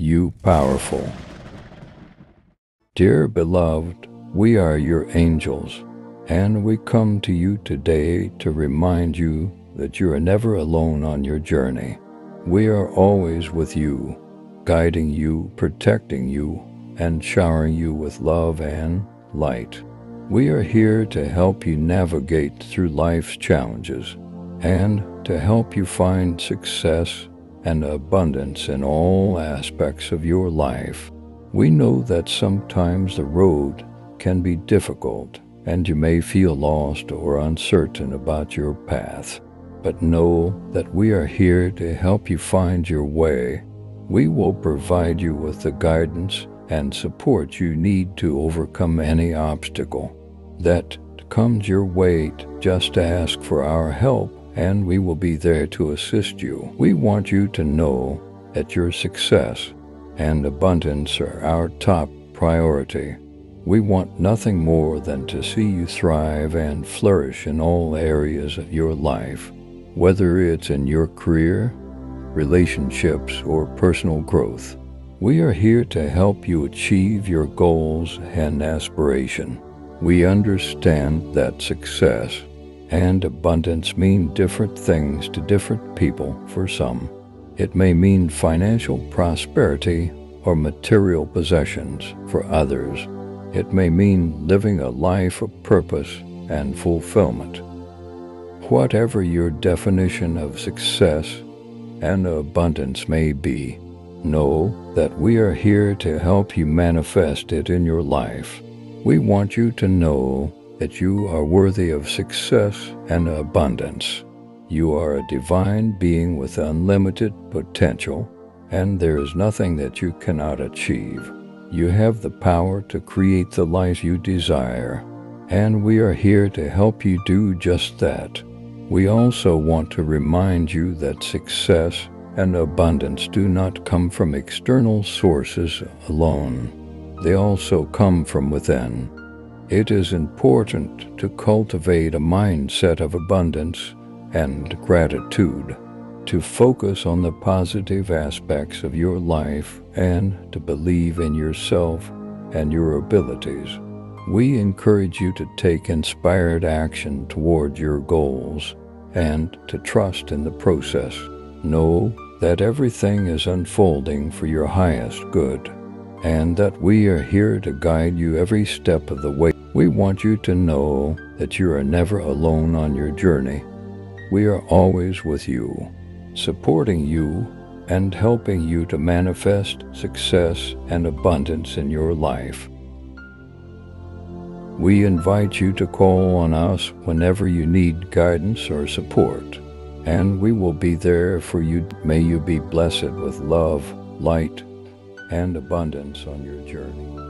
you powerful. Dear beloved, we are your angels, and we come to you today to remind you that you are never alone on your journey. We are always with you, guiding you, protecting you, and showering you with love and light. We are here to help you navigate through life's challenges and to help you find success and abundance in all aspects of your life. We know that sometimes the road can be difficult and you may feel lost or uncertain about your path. But know that we are here to help you find your way. We will provide you with the guidance and support you need to overcome any obstacle that comes your way. Just to ask for our help and we will be there to assist you. We want you to know that your success and abundance are our top priority. We want nothing more than to see you thrive and flourish in all areas of your life, whether it's in your career, relationships, or personal growth. We are here to help you achieve your goals and aspiration. We understand that success and abundance mean different things to different people for some. It may mean financial prosperity or material possessions for others. It may mean living a life of purpose and fulfillment. Whatever your definition of success and abundance may be, know that we are here to help you manifest it in your life. We want you to know that you are worthy of success and abundance. You are a divine being with unlimited potential, and there is nothing that you cannot achieve. You have the power to create the life you desire, and we are here to help you do just that. We also want to remind you that success and abundance do not come from external sources alone. They also come from within. It is important to cultivate a mindset of abundance and gratitude to focus on the positive aspects of your life and to believe in yourself and your abilities. We encourage you to take inspired action toward your goals and to trust in the process. Know that everything is unfolding for your highest good and that we are here to guide you every step of the way. We want you to know that you are never alone on your journey. We are always with you supporting you and helping you to manifest success and abundance in your life. We invite you to call on us whenever you need guidance or support, and we will be there for you. May you be blessed with love, light, and abundance on your journey.